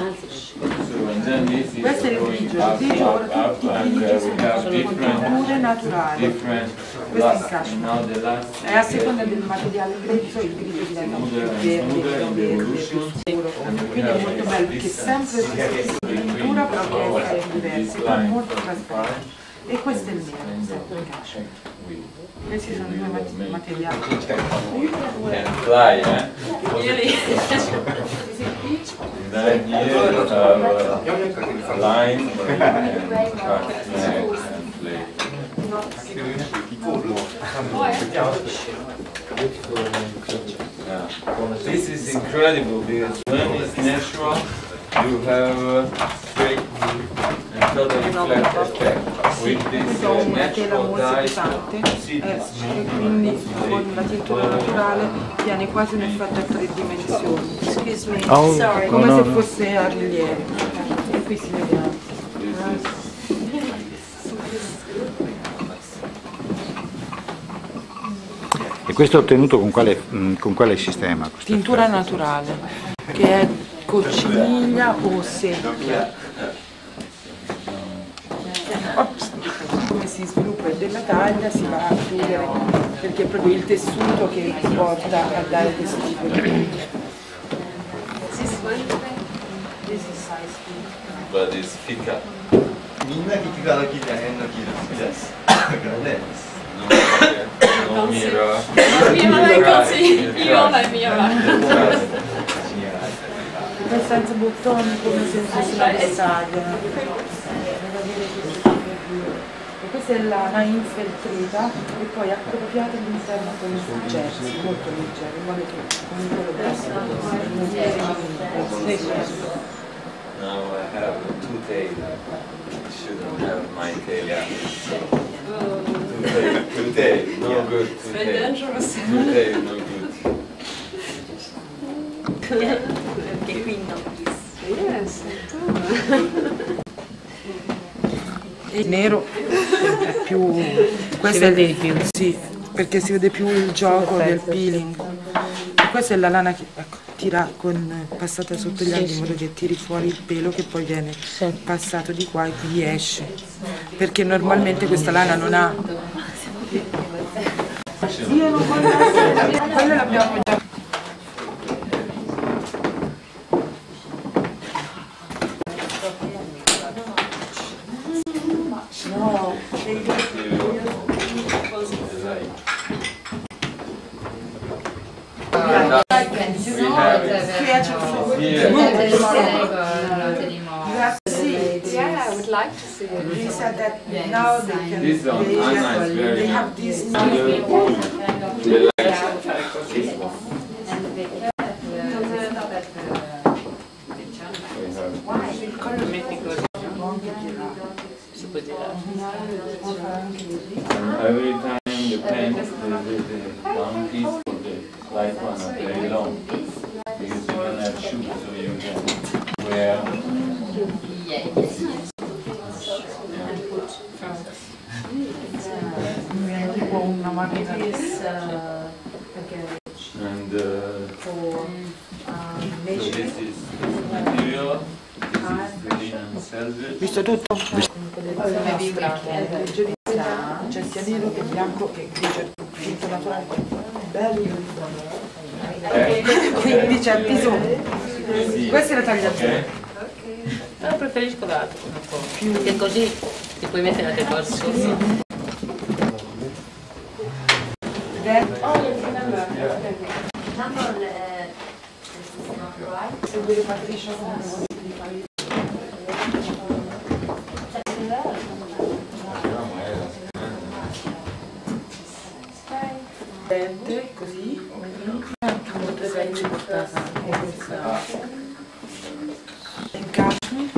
So Questo è il grigio, il grigio ora tutti i grigi sono, tinture naturali. Questo è il last E a seconda del materiale grezzo il grigio diventa più verde, più verde, più scuro. Quindi è molto bello perché è sempre stessa tintura però che è diversa, è molto trasparente. E questo è il nero, sempre il cashmere. Questi sono i due mat- materiali. and fly, eh? And then here you. Have uh, line and cut and play. Yeah. This is incredible because when it's natural, you have a straight totally flat effect. With this Questo è uh, natural molto dye, eh, e quindi con la tintura naturale viene quasi un effetto a tre dimensioni. Excuse me. Oh, Sorry. come no, se no. fosse a rilievo. E qui si vede E questo è ottenuto con quale, mh, con quale sistema? tintura effetto? naturale, che è cocciniglia o seppia Ops. Come si sviluppa il della taglia si va a chiudere perché è proprio il tessuto che porta a dare questo tipo di This one. but it's thicker. みんな聞きから聞いたら変な聞いたら好きです。だからね。 No, no mirror. Mira è così. Io ho la mira. È senza bottoni come se fosse una vestaglia. E questa è lana infeltrita e poi accoppiata all'interno con il jersey, molto leggero, in modo che comunque lo possa Now I have two tail. Shouldn't have my tail. Two tail, two tail, no good. Two tail, dangerous. two tail, no good. Perché qui no. Yes. Nero è più... Questo si vede di più? Sì, perché si vede più il gioco del peeling. E questa è la lana che ecco, tira con, passata sotto gli occhi in modo che tiri fuori il pelo che poi viene passato di qua e quindi esce. Perché normalmente questa lana non ha... Io non voglio... Quello l'abbiamo già... Yeah, You have to see it. Yeah, I would like to see it. He said that now they can This one, they Anna have, is very they have this The this one. And every time the pants, the, the, the light one are very long. Because you don't have shoes, so you can wear. And uh, so this is material, this is linen velvet. visto tutto leggerissima c'è sia nero che bianco che grigio tutto naturale bello quindi c'è bisogno questa è la tagliatura No, preferisco l'altro perché così ti puoi mettere anche qualcosa. seguire Patricia come così anche molto peggio portata questa incasmi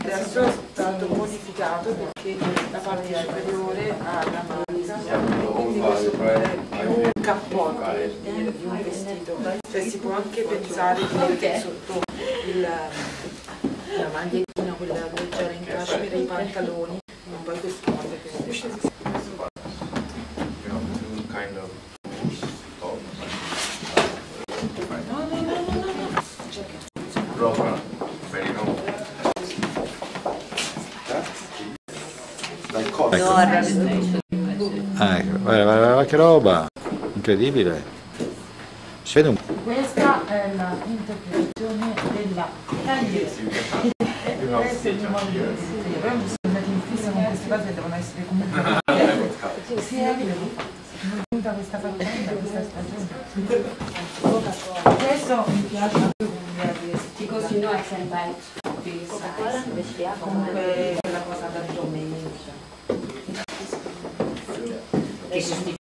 adesso è stato modificato perché la parte inferiore ha la manica quindi questo è un cappotto cioè si può anche pensare di mettere sotto il, la magliettina, quella leggera in cashmere, i pantaloni, non poi queste cose che You know, two kind of top. No, no, no, no, no, no. Rubber, very long. Like cotton. No, al rallento. Ah, ecco, guarda, guarda, guarda che roba! Incredibile! Si vede un... Questa è l'interpretazione della tagliere. Here. Però mi sono andati in fissa con queste cose che devono essere comunque Sì, è è venuta questa faccenda, questa stagione. Questo mi piace più Because you know I can buy this size. comunque quella cosa da domenica. Che sostituisce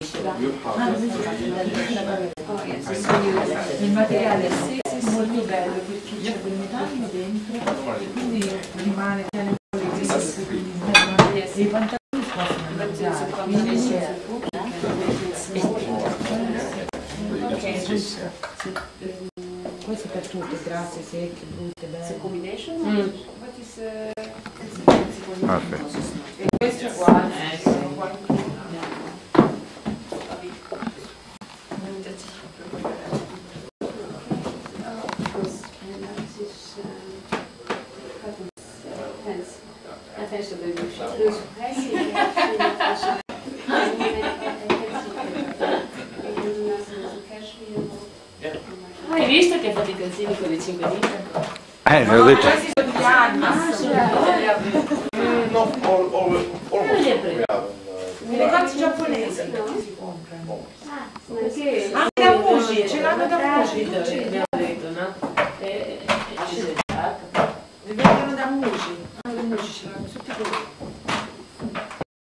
Il materiale è molto bello perché c'è del metallo dentro, quindi rimane quindi e i pantaloni possono mangiare. Quindi questo è per tutte, grasse, secche, brutte, belle. combination. Mm. What is uh, Perfetto. E questo qua sono qua. because and that is uh, cotton uh, pants. En pants op de douche. Dus hij ziet het. Hai visto che fate i calzini con le 5 dita? Eh, l'ho detto. Questi sono gli anni. No, all, all, almost. li hai presi? We have, uh, I negozi giapponesi si comprano. Perché? Anche da Muji, ce l'hanno da Muji. Abbiamo detto, no? E, e, e, Li vendono da Muji.